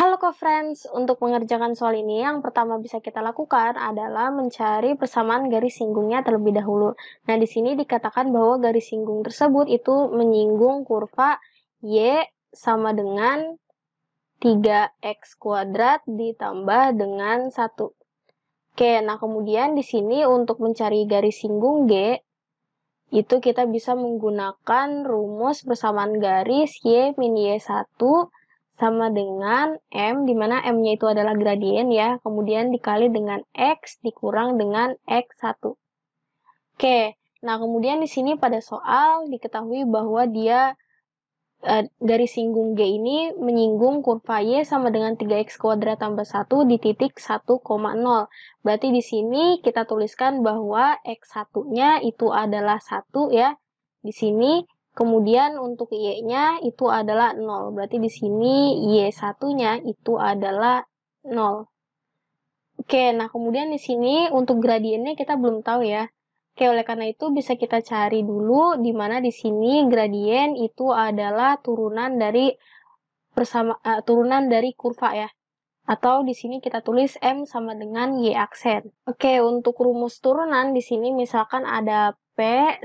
Halo co-friends, untuk mengerjakan soal ini yang pertama bisa kita lakukan adalah mencari persamaan garis singgungnya terlebih dahulu. Nah, di sini dikatakan bahwa garis singgung tersebut itu menyinggung kurva Y sama dengan 3x kuadrat ditambah dengan 1. Oke, nah kemudian di sini untuk mencari garis singgung G, itu kita bisa menggunakan rumus persamaan garis Y min Y1 sama dengan M, di mana M-nya itu adalah gradien ya, kemudian dikali dengan X dikurang dengan X1. Oke, nah kemudian di sini pada soal diketahui bahwa dia e, garis singgung G ini menyinggung kurva Y sama dengan 3X kuadrat tambah 1 di titik 1,0. Berarti di sini kita tuliskan bahwa X1-nya itu adalah 1 ya. Di sini Kemudian untuk Y-nya itu adalah 0. Berarti di sini Y1-nya itu adalah 0. Oke, nah kemudian di sini untuk gradiennya kita belum tahu ya. Oke, oleh karena itu bisa kita cari dulu di mana di sini gradien itu adalah turunan dari bersama uh, turunan dari kurva ya. Atau di sini kita tulis M sama dengan Y aksen. Oke, untuk rumus turunan di sini misalkan ada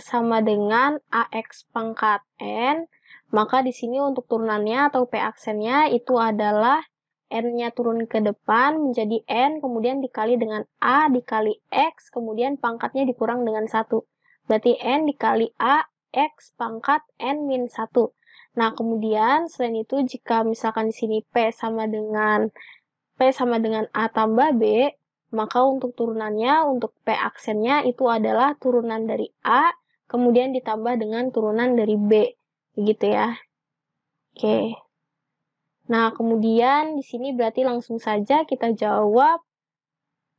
sama dengan AX pangkat N, maka di sini untuk turunannya atau P aksennya itu adalah N-nya turun ke depan menjadi N, kemudian dikali dengan A dikali X, kemudian pangkatnya dikurang dengan 1. Berarti N dikali A, X pangkat N min 1. Nah, kemudian selain itu jika misalkan di sini P sama dengan P sama dengan A tambah B, maka untuk turunannya, untuk P aksennya itu adalah turunan dari A, kemudian ditambah dengan turunan dari B. Begitu ya. Oke. Nah, kemudian di sini berarti langsung saja kita jawab.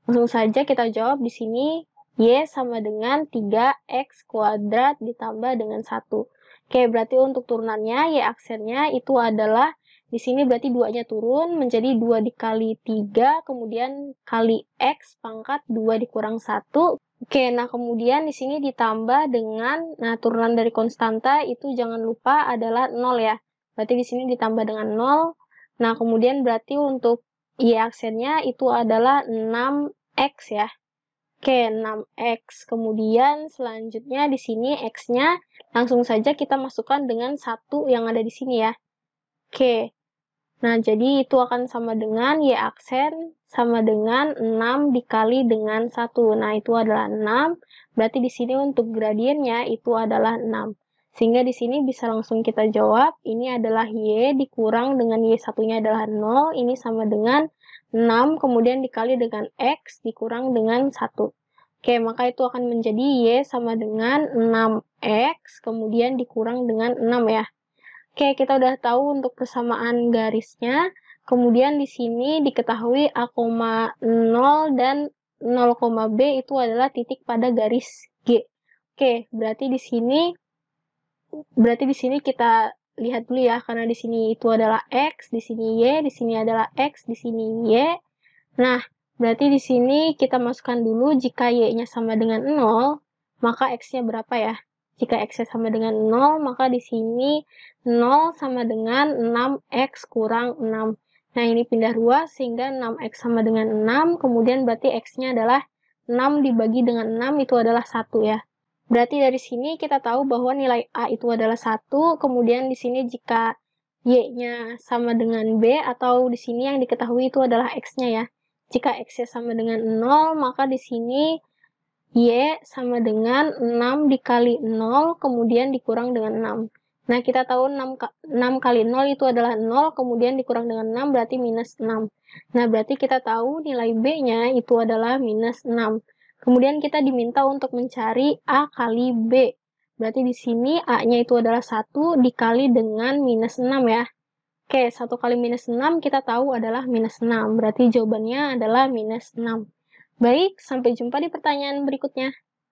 Langsung saja kita jawab di sini Y sama dengan 3X kuadrat ditambah dengan 1. Oke, berarti untuk turunannya Y aksennya itu adalah di sini berarti 2-nya turun menjadi 2 dikali 3, kemudian kali X pangkat 2 dikurang 1. Oke, nah kemudian di sini ditambah dengan, nah turunan dari konstanta itu jangan lupa adalah 0 ya. Berarti di sini ditambah dengan 0. Nah, kemudian berarti untuk Y aksennya itu adalah 6X ya. Oke, 6X. Kemudian selanjutnya di sini X-nya langsung saja kita masukkan dengan 1 yang ada di sini ya. Oke, Nah, jadi itu akan sama dengan Y aksen sama dengan 6 dikali dengan 1. Nah, itu adalah 6. Berarti di sini untuk gradiennya itu adalah 6. Sehingga di sini bisa langsung kita jawab, ini adalah Y dikurang dengan Y satunya adalah 0, ini sama dengan 6, kemudian dikali dengan X dikurang dengan 1. Oke, maka itu akan menjadi Y sama dengan 6X, kemudian dikurang dengan 6 ya. Oke, kita udah tahu untuk persamaan garisnya. Kemudian di sini diketahui A, 0 dan 0, B itu adalah titik pada garis G. Oke, berarti di sini berarti di sini kita lihat dulu ya karena di sini itu adalah X, di sini Y, di sini adalah X, di sini Y. Nah, berarti di sini kita masukkan dulu jika Y-nya sama dengan 0, maka X-nya berapa ya? Jika X sama dengan 0, maka di sini 0 sama dengan 6X kurang 6. Nah, ini pindah ruas sehingga 6X sama dengan 6, kemudian berarti X-nya adalah 6 dibagi dengan 6 itu adalah 1 ya. Berarti dari sini kita tahu bahwa nilai A itu adalah 1, kemudian di sini jika Y-nya sama dengan B, atau di sini yang diketahui itu adalah X-nya ya. Jika X-nya sama dengan 0, maka di sini Y sama dengan 6 dikali 0, kemudian dikurang dengan 6. Nah, kita tahu 6, 6 kali 0 itu adalah 0, kemudian dikurang dengan 6 berarti minus 6. Nah, berarti kita tahu nilai B-nya itu adalah minus 6. Kemudian kita diminta untuk mencari A kali B. Berarti di sini A-nya itu adalah 1 dikali dengan minus 6 ya. Oke, 1 kali minus 6 kita tahu adalah minus 6. Berarti jawabannya adalah minus 6. Baik, sampai jumpa di pertanyaan berikutnya.